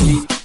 Keep